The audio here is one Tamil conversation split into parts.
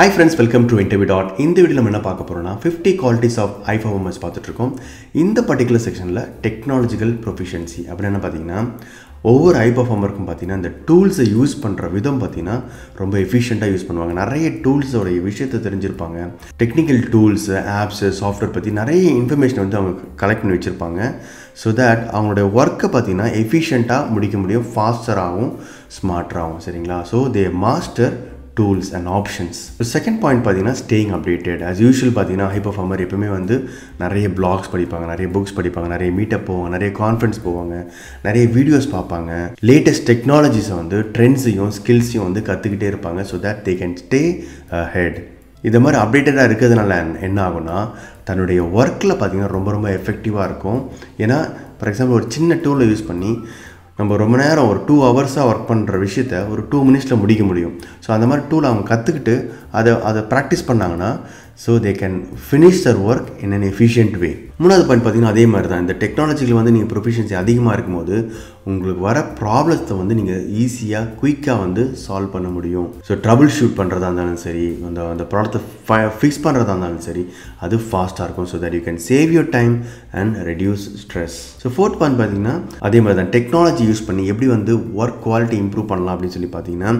Hi friends welcome to interview dot இந்த வீடியோ நம்ம என்ன பார்க்க போகிறோம்னா fifty qualities of high performance பார்த்துட்ருக்கோம். இந்த பர்டிகுலர் செக்ஷனில் டெக்னாலஜிக்கல் ப்ரொஃபிஷியன்சி அப்படின்னு என்ன பார்த்தீங்கன்னா ஒவ்வொரு ஐ பர்ஃபார்மருக்கும் பார்த்தீங்கன்னா இந்த டூல்ஸை யூஸ் பண்ணுற விதம் பார்த்தீங்கன்னா ரொம்ப எஃபிஷியண்ட்டாக யூஸ் பண்ணுவாங்க. நிறைய டூல்ஸோடைய விஷயத்தை தெரிஞ்சிருப்பாங்க. டெக்னிக்கல் டூல்ஸு ஆப்ஸு சாஃப்ட்வேர் பற்றி நிறைய இன்ஃபர்மேஷன் வந்து அவங்க கலெக்ட் பண்ணி வச்சுருப்பாங்க. ஸோ தட் அவங்களுடைய ஒர்க்கை பார்த்தீங்கன்னா எஃபிஷியண்ட்டாக முடிக்க முடியும் ஃபாஸ்டராகவும் ஸ்மார்ட்டராகவும் சரிங்களா? So they master tools and options second point பார்த்தீங்கன்னா ஸ்டேயிங் அப்டேட்டட் அஸ் யூஷுவல் பார்த்தீங்கன்னா ஹை பர்ஃபார்மர் எப்பவுமே வந்து நிறைய பிளாக்ஸ் படிப்பாங்க நிறைய புக்ஸ் படிப்பாங்க நிறைய மீட்டப் போவாங்க நிறைய கான்ஃபரன்ஸ் போவாங்க நிறைய வீடியோஸ் பார்ப்பாங்க. லேட்டஸ்ட் டெக்னாலஜிஸை வந்து ட்ரெண்ட்ஸையும் ஸ்கில்ஸையும் வந்து கற்றுக்கிட்டே இருப்பாங்க so that they can stay head இது மாதிரி அப்டேட்டடாக இருக்கிறதுனால என்ன ஆகும்னா தன்னுடைய ஒர்க்கில் பார்த்தீங்கன்னா ரொம்ப ரொம்ப எஃபெக்டிவாக இருக்கும். ஏன்னா ஃபார் எக்ஸாம்பிள் ஒரு சின்ன டூலை யூஸ் பண்ணி நம்ம ரொம்ப நேரம் ஒரு டூ ஹவர்ஸாக ஒர்க் பண்ணுற விஷயத்த ஒரு டூ மினிட்ஸில் முடிக்க முடியும். ஸோ அந்த மாதிரி டூல் அவங்க கற்றுக்கிட்டு அதை அதை ப்ராக்டிஸ் பண்ணாங்கன்னா so they can finish their work in an efficient way மூணாவது பாயிண்ட் பார்த்தீங்கன்னா அதே மாதிரி தான். இந்த டெக்னாலஜியில் வந்து நீங்கள் ப்ரொஃபிஷியன்சி அதிகமாக இருக்கும்போது உங்களுக்கு வர ப்ராப்ளத்தை வந்து நீங்கள் ஈஸியாக குயிக்காக வந்து சால்வ் பண்ண முடியும். ஸோ ட்ரபுள் ஷூட் பண்ணுறதா இருந்தாலும் சரி அந்த அந்த ப்ராடக்ட்டை ஃபிக்ஸ் பண்ணுறதா இருந்தாலும் சரி அது ஃபாஸ்ட்டாக இருக்கும். So that you can save your time and reduce stress so fourth point பார்த்தீங்கன்னா அதே மாதிரி தான். டெக்னாலஜி யூஸ் பண்ணி எப்படி வந்து ஒர்க் குவாலிட்டி இம்ப்ரூவ் பண்ணலாம் அப்படின்னு சொல்லி பார்த்தீங்கன்னா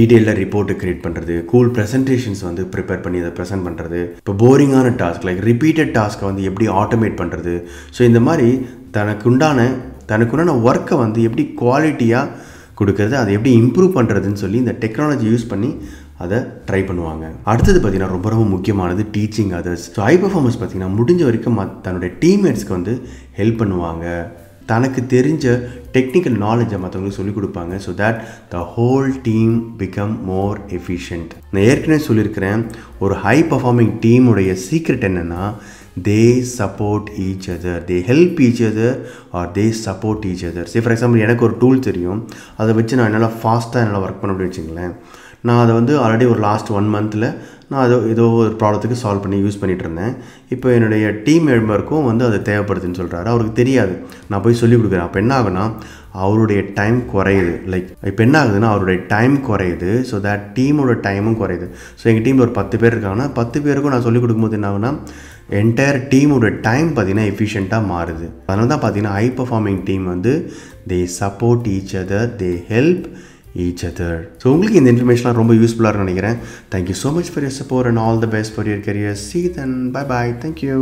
டீட்டெயிலில் ரிப்போர்ட்டு க்ரியேட் பண்ணுறது கூல் ப்ரெசன்டேஷன்ஸ் வந்து ப்ரிப்பேர் பண்ணி அதை ப்ரெசென்ட் பண்ணுறது இப்போ போரிங்கான டாஸ்க் லைக் ரிப்பீட்டட் டாஸ்க்கை வந்து எப்படி ஆட்டோமேட் பண்ணுறது ஸோ இந்த மாதிரி தனக்குண்டான தனக்குண்டான ஒர்க்கை வந்து எப்படி குவாலிட்டியாக கொடுக்கறது அதை எப்படி இம்ப்ரூவ் பண்ணுறதுன்னு சொல்லி இந்த டெக்னாலஜி யூஸ் பண்ணி அதை ட்ரை பண்ணுவாங்க. அடுத்தது பார்த்தீங்கன்னா ரொம்ப ரொம்ப முக்கியமானது teaching others so high performance பார்த்தீங்கன்னா முடிஞ்ச வரைக்கும் மத் தன்னுடைய டீம்மேட்ஸ்க்கு வந்து ஹெல்ப் பண்ணுவாங்க. தனக்கு தெரிஞ்ச டெக்னிக்கல் நாலேஜை மற்றவங்களுக்கு சொல்லிக் கொடுப்பாங்க so that the whole team become more efficient நான் ஏற்கனவே சொல்லியிருக்கிறேன் ஒரு ஹை பர்ஃபார்மிங் டீமுடைய சீக்ரெட் என்னென்னா they support each other they help each other or they support each other say for example எனக்கு ஒரு டூல் தெரியும். அதை வச்சு நான் என்னால் ஃபாஸ்ட்டாக என்னால் ஒர்க் பண்ண முடியும் வச்சுங்களேன். நான் அதை வந்து ஆல்ரெடி ஒரு லாஸ்ட் ஒன் மந்தில் நான் அதை ஏதோ ஒரு ப்ராப்ளத்துக்கு சால்வ் பண்ணி யூஸ் பண்ணிகிட்டு இருந்தேன். இப்போ என்னுடைய டீம் மெம்பருக்கும் வந்து அது தேவைப்படுதுன்னு சொல்கிறாரு அவருக்கு தெரியாது. நான் போய் சொல்லிக் கொடுக்குறேன். அப்போ என்ன ஆகுனா அவருடைய டைம் குறையுது. லைக் இப்போ என்ன ஆகுதுன்னா அவருடைய டைம் குறையுது. ஸோ தட் டீமோட டைமும் குறையுது. ஸோ எங்கள் டீமில் ஒரு பத்து பேர் இருக்காங்கன்னா பத்து பேருக்கும் நான் சொல்லிக் கொடுக்கும்போது என்ன ஆகுனா என்டையர் டீமோட டைம் பார்த்தீங்கன்னா எஃபிஷியண்ட்டாக மாறுது. அதனால தான் பார்த்தீங்கன்னா ஹை பர்ஃபார்மிங் டீம் வந்து they support each other they help each other so உங்களுக்கு இந்த இன்ஃபர்மேஷன்லாம் ரொம்ப யூஸ்ஃபுல்லாக நினைக்கிறேன். Thank you so much for your support and all the best for your career see then bye bye thank you